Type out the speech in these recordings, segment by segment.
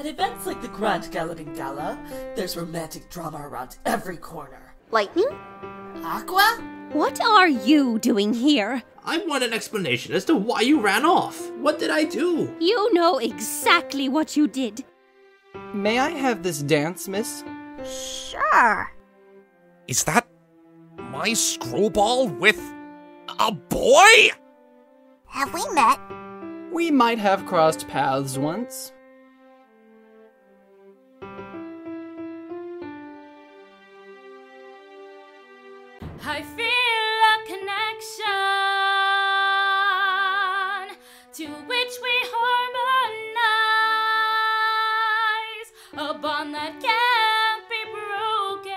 At events like the Grand Galloping Gala, there's romantic drama around every corner. Lightning? Aqua? What are you doing here? I want an explanation as to why you ran off. What did I do? You know exactly what you did. May I have this dance, miss? Sure. Is that my screwball with a boy? Have we met? We might have crossed paths once. I feel a connection to which we harmonize, a bond that can't be broken.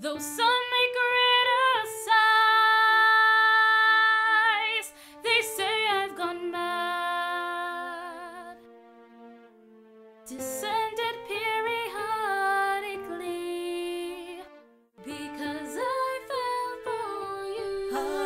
Though some may criticize, they say I've gone mad. Descended